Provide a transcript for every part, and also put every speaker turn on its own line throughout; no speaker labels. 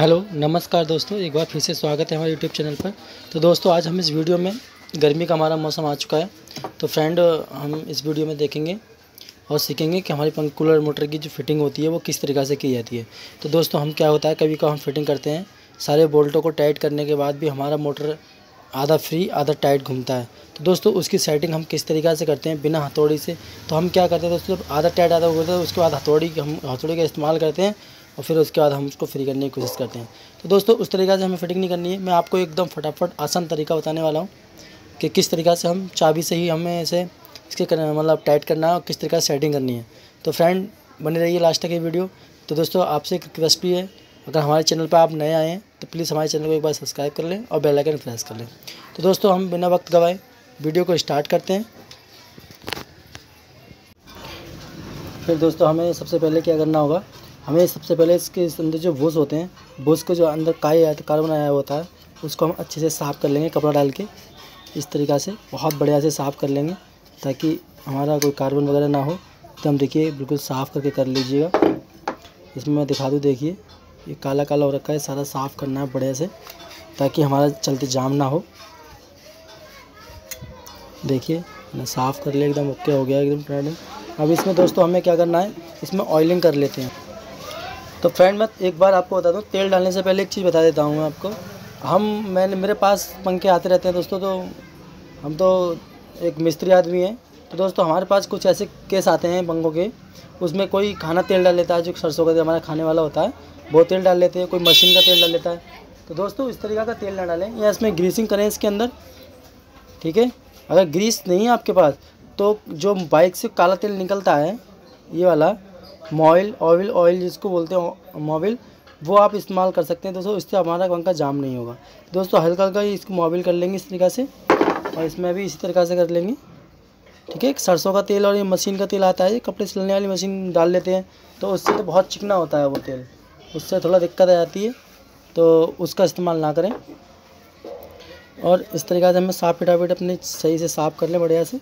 Hello, नमस्कार दोस्तों, एक बार फिर से स्वागत है हमारे यूट्यूब चैनल पर। तो दोस्तों, आज हम इस वीडियो में गर्मी का हमारा मौसम आ चुका है। तो फ्रेंड हम इस वीडियो में देखेंगे और सीखेंगे कि हमारी कूलर मोटर की जो फिटिंग होती है, वो किस तरीक़ा से की जाती है। तो दोस्तों, हम क्या होता है, कभी कभी हम फिटिंग करते हैं, सारे बोल्टों को टाइट करने के बाद भी हमारा मोटर आधा फ्री आधा टाइट घूमता है। तो दोस्तों, उसकी सेटिंग हम किस तरीक़ा से करते हैं, बिना हथौड़ी से। तो हम क्या करते हैं दोस्तों आधा टाइट आधा घूमता है, उसके बाद हथौड़ी, हम हथौड़ी का इस्तेमाल करते हैं। और फिर उसके बाद हम उसको फ्री करने की कोशिश करते हैं। तो दोस्तों, उस तरीक़े से हमें फिटिंग नहीं करनी है। मैं आपको एकदम फटाफट आसान तरीका बताने वाला हूँ कि किस तरीक़ा से हम चाबी से ही हमें इसे इसके मतलब टाइट करना है और किस तरीक़े से सेटिंग करनी है। तो फ्रेंड बने रहिए लास्ट तक ये वीडियो तो दोस्तों, आपसे एक रिक्वेस्ट भी है। अगर हमारे चैनल पर आप नए आए हैं तो प्लीज़ हमारे चैनल को एक बार सब्सक्राइब कर लें और बेल आइकन प्रेस कर लें। तो दोस्तों, हम बिना वक्त गवाए वीडियो को स्टार्ट करते हैं। फिर दोस्तों, हमें सबसे पहले क्या करना होगा? हमें सबसे पहले इसके अंदर जो बुश होते हैं बुश को जो अंदर काय कार्बन आया होता है उसको हम अच्छे से साफ़ कर लेंगे कपड़ा डाल के। इस तरीक़ा से बहुत बढ़िया से साफ़ कर लेंगे, ताकि हमारा कोई कार्बन वगैरह ना हो। तो हम देखिए, बिल्कुल साफ़ करके कर लीजिएगा। इसमें मैं दिखा दूँ, देखिए, ये काला काला हो रखा है, सारा साफ़ करना है बढ़िया से, ताकि हमारा चलते जाम ना हो। देखिए साफ़ कर लिया, एकदम ओके हो गया, एकदम अब इसमें दोस्तों, हमें क्या करना है, इसमें ऑयलिंग कर लेते हैं। तो फ्रेंड मैं एक बार आपको बता दूँ, तेल डालने से पहले एक चीज़ बता देता हूँ मैं आपको। हम, मैंने, मेरे पास पंखे आते रहते हैं दोस्तों तो हम तो एक मिस्त्री आदमी हैं। तो दोस्तों, हमारे पास कुछ ऐसे केस आते हैं पंखों के, उसमें कोई खाना तेल डाल लेता है, जो सरसों का तेल हमारा खाने वाला होता है, वो तेल डाल लेते हैं, कोई मशीन का तेल डाल लेता है। तो दोस्तों, इस तरीका का तेल ना डालें, या इसमें ग्रीसिंग करें इसके अंदर, ठीक है? अगर ग्रीस नहीं है आपके पास तो जो बाइक से काला तेल निकलता है, ये वाला मोबिल ऑयल ऑयल जिसको बोलते हैं मोबिल वो आप इस्तेमाल कर सकते हैं। दोस्तों, इससे हमारा पंखा जाम नहीं होगा। दोस्तों, हल्का हल्का ही इसको मोबिल कर लेंगे इस तरीक़े से, और इसमें भी इसी तरीक़े से कर लेंगे। ठीक है सरसों का तेल और ये मशीन का तेल आता है कपड़े सिलने वाली मशीन डाल लेते हैं तो उससे तो बहुत चिकना होता है वो तेल, उससे थोड़ा दिक्कत आ जाती है तो उसका इस्तेमाल ना करें। और इस तरीक़े से हमें साफ़ पिटापिट अपने सही से साफ़ कर लें, बढ़िया से।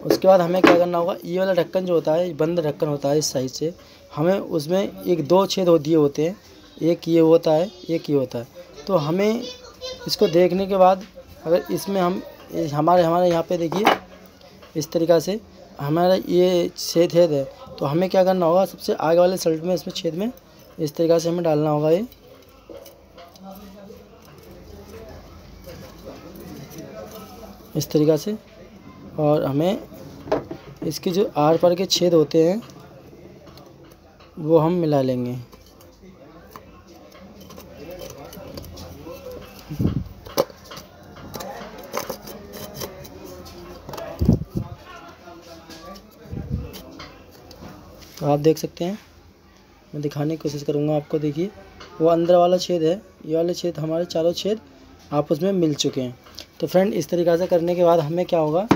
उसके बाद हमें क्या करना होगा, ये वाला ढक्कन जो होता है बंद ढक्कन होता है इस साइड से, हमें उसमें एक दो छेद हो दिए होते हैं, एक ये होता है, एक ये होता है। तो हमें इसको देखने के बाद, अगर इसमें हम, हमारे हमारे यहाँ पे देखिए, इस तरीक़ा से हमारा ये छेद छेद है। तो हमें क्या करना होगा, सबसे आगे वाले सल्ट में, इसमें छेद में, इस तरीक़ा से हमें डालना होगा ये। इस तरीक़ा से और हमें इसके जो आर पार के छेद होते हैं, वो हम मिला लेंगे। तो आप देख सकते हैं। मैं दिखाने की कोशिश करूँगा आपको, देखिए। वो अंदर वाला छेद है, ये वाले छेद, हमारे चारों छेद आपस में मिल चुके हैं। तो फ्रेंड, इस तरीक़ा से करने के बाद हमें क्या होगा?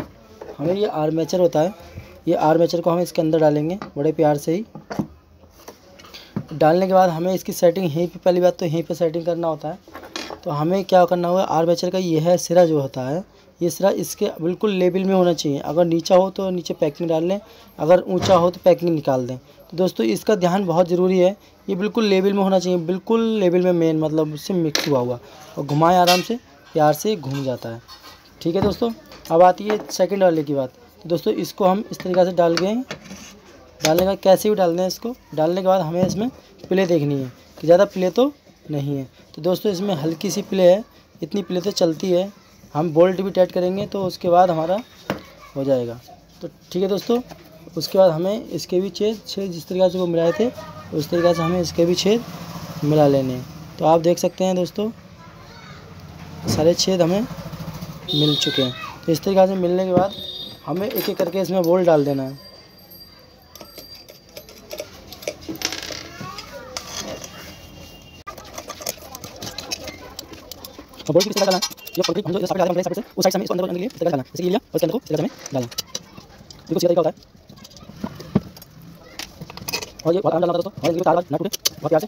हमें ये आर्मेचर होता है। ये आर्मेचर को हम इसके अंदर डालेंगे, बड़े प्यार से ही। डालने के बाद हमें इसकी सेटिंग यहीं पे, पहली बात तो यहीं पे सेटिंग करना होता है। तो हमें क्या करना होगा आर्मेचर का ये है सिरा जो होता है, ये सिरा इसके बिल्कुल लेवल में होना चाहिए। अगर नीचा हो तो नीचे पैकिंग डाल लें, अगर ऊँचा हो तो पैकिंग निकाल दें। तो दोस्तों, इसका ध्यान बहुत ज़रूरी है। ये बिल्कुल लेवल में होना चाहिए, बिल्कुल लेवल में मेन मतलब उससे मिक्स हुआ हुआ। और घुमाएँ आराम से, प्यार से घूम जाता है। ठीक है दोस्तों? अब आती है सेकंड वाले की बात। तो दोस्तों, इसको हम इस तरीक़े से डाल गए डालने का कैसे भी डाल दें इसको? डालने के बाद हमें इसमें प्ले देखनी है। कि ज़्यादा प्ले तो नहीं है। तो दोस्तों, इसमें हल्की सी प्ले है। इतनी प्ले तो चलती है। हम बोल्ट भी टाइट करेंगे तो उसके बाद हमारा हो जाएगा। तो ठीक है दोस्तों? उसके बाद हमें इसके भी छेद छेद जिस तरीके से वो मिलाए थे, उस तरीके से हमें इसके भी छेद मिला लेने हैं। तो आप देख सकते हैं दोस्तों, सारे छेद हमें मिल चुके हैं। तो इस तरीके से मिलने के बाद हमें एक एक करके इसमें बोल डाल देना है। बोल किस तरह डालना ये पकड़ी हम जो साइड डालते हैं साइड से, उस साइड से हमें इसको अंदर डालने के लिए तरह डालना ये लिया, और इसके अंदर को तरह हमें डालना बिल्कुल सीधा तरीका होता है। और ये बहुत आराम डालना दोस्तों। और इसके तार ना टूटे बहुत प्यार से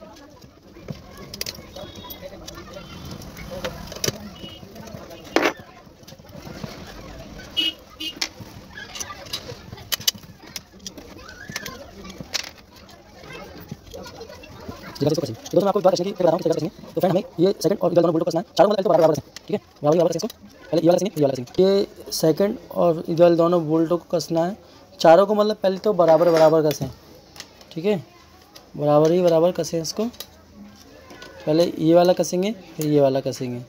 तो आपको बताऊँ किस तरह तो फ्रेंड हमें ये सेकंड और इधर दोनों बोल्ट को कसना है चारों मतलब तो बराबर ठीक है पहले ये वाला ये वाला ये सेकंड और इधर दोनों बोल्टों को कसना है चारों को मतलब पहले तो बराबर बराबर कसें ठीक है बराबर ही बराबर कसें इसको पहले ये वाला कसेंगे फिर ये वाला कसेंगे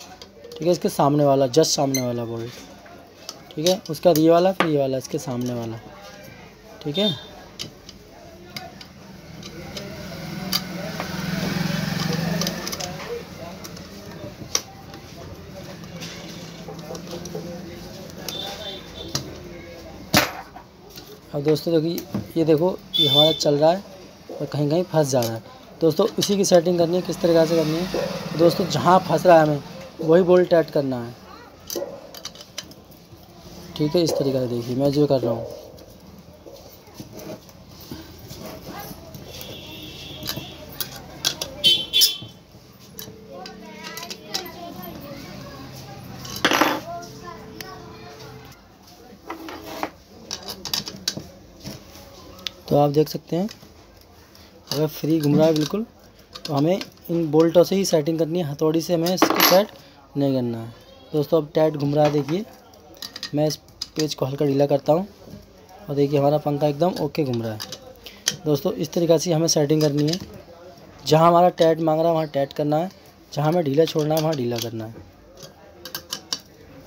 ठीक है इसके सामने वाला जस्ट सामने वाला बोल्ट ठीक है उसका ये वाला फिर ये वाला इसके सामने वाला ठीक है अब दोस्तों देखिए ये देखो, ये हमारा चल रहा है और कहीं कहीं फंस जा रहा है। दोस्तों इसी की सेटिंग करनी है, किस तरीक़े से करनी है? दोस्तों, जहाँ फंस रहा है हमें, वही बोल्ट ऐड करना है। ठीक है, इस तरीके से देखिए, मैं जो कर रहा हूँ। तो आप देख सकते हैं, अगर फ्री घूम रहा है बिल्कुल तो हमें इन बोल्टों से ही सेटिंग करनी है, हथौड़ी से हमें इसको सेट नहीं करना है। दोस्तों, अब टाइट घूम रहा है, देखिए। मैं इस पेज को हल्का ढीला करता हूँ, और देखिए हमारा पंखा एकदम ओके घूम रहा है। दोस्तों, इस तरीक़े से हमें सेटिंग करनी है। जहाँ हमारा टैट मांग रहा है, वहाँ टैट करना है। जहाँ हमें ढीला छोड़ना है, वहाँ ढीला करना है।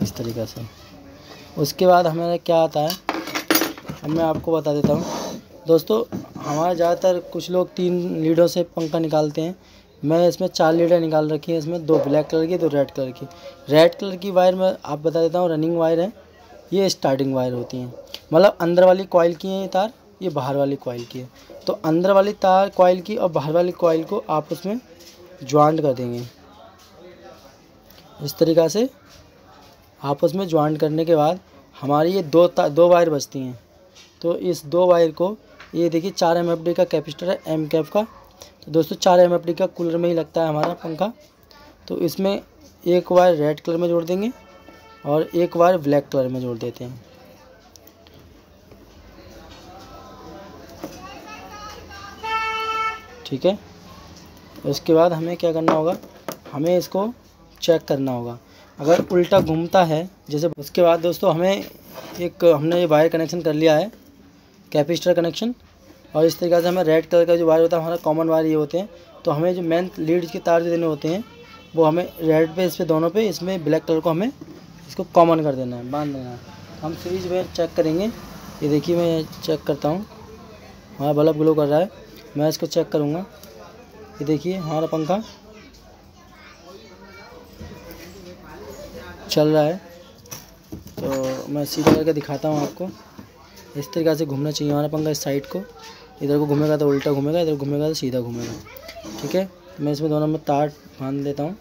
इस तरीक़े से। उसके बाद हमें क्या आता है, अब मैं आपको बता देता हूँ। दोस्तों, हमारे ज़्यादातर कुछ लोग तीन लीडों से पंखा निकालते हैं। मैं इसमें चार लीडर निकाल रखी है। इसमें दो ब्लैक कलर की, दो रेड कलर की। रेड कलर की वायर मैं आप बता देता हूँ, रनिंग वायर है। ये स्टार्टिंग वायर होती हैं। मतलब अंदर वाली कॉयल की है ये तार, ये बाहर वाली कॉयल की है। तो अंदर वाली तार कॉयल की और बाहर वाली कॉयल को आप उसमें ज्वाइंट कर देंगे। इस तरीक़ा से आपस में ज्वाइंट करने के बाद हमारी ये दो दो वायर बचती हैं। तो इस दो वायर को ये देखिए चार एम का कैपेसिटर है एम कैप का। तो दोस्तों, चार एम का कूलर में ही लगता है हमारा पंखा। तो इसमें एक वायर रेड कलर में जोड़ देंगे और एक वायर ब्लैक कलर में जोड़ देते हैं। ठीक है? उसके बाद हमें क्या करना होगा? हमें इसको चेक करना होगा। अगर उल्टा घूमता है, जैसे उसके बाद दोस्तों हमें एक, हमने ये वायर कनेक्शन कर लिया है कैपेसिटर कनेक्शन और इस तरीके से हमें रेड कलर का जो वायर होता है, हमारा कॉमन वायर ये होते हैं तो हमें जो मेन लीड के तार जो देने होते हैं, वो हमें रेड पे, इस पे, दोनों पे, इसमें ब्लैक कलर को हमें इसको कॉमन कर देना है, बाँध देना है। हम सीरीज़ में चेक करेंगे। ये देखिए, मैं चेक करता हूँ। हमारा बल्ब ग्लो कर रहा है। मैं इसको चेक करूँगा। ये देखिए, हमारा पंखा चल रहा है। तो मैं सीधा करके दिखाता हूँ आपको। इस तरीके से घूमना चाहिए हमारा पंखा इस साइड को। इधर को घूमेगा तो उल्टा घूमेगा, इधर घूमेगा तो सीधा घूमेगा। ठीक है? तो मैं इसमें दोनों में तार बाँध देता हूँ।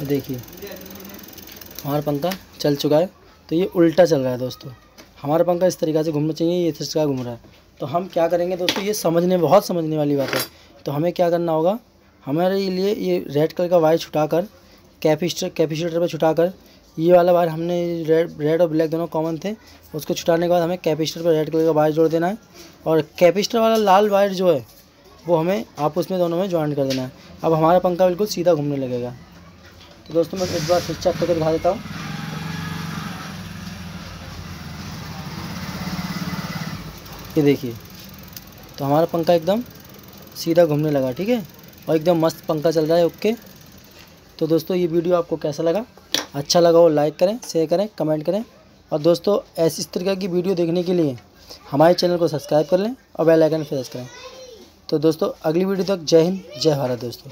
देखिए, हमारा पंखा चल चुका है। तो ये उल्टा चल रहा है दोस्तों। हमारा पंखा इस तरीके से घूमना चाहिए, ये इस तरह घूम रहा है। तो हम क्या करेंगे दोस्तों, ये समझने, बहुत समझने वाली बात है। तो हमें क्या करना होगा, हमारे लिए ये रेड कलर का वायर छुटा कर कैपिस्टर कैपेसिटर पर छुटा कर ये वाला वायर हमने रेड रेड और ब्लैक दोनों कॉमन थे। उसको छुटाने के बाद हमें कैपेसिटर पर रेड कलर का वायर जोड़ देना है। और कैपेसिटर वाला लाल वायर जो है, वो हमें आपस में दोनों में ज्वाइन कर देना है। अब हमारा पंखा बिल्कुल सीधा घूमने लगेगा। तो दोस्तों, मैं एक बार स्विच चेक करके दिखा देता हूँ। ये देखिए तो हमारा पंखा एकदम सीधा घूमने लगा, ठीक है? और एकदम मस्त पंखा चल रहा है ओके। तो दोस्तों, ये वीडियो आपको कैसा लगा? अच्छा लगा हो लाइक करें शेयर करें कमेंट करें। और दोस्तों, ऐसी इस तरीके की वीडियो देखने के लिए हमारे चैनल को सब्सक्राइब कर लें और बेल आइकन प्रेस करें। तो दोस्तों, अगली वीडियो तक जय हिंद, जय भारत दोस्तों।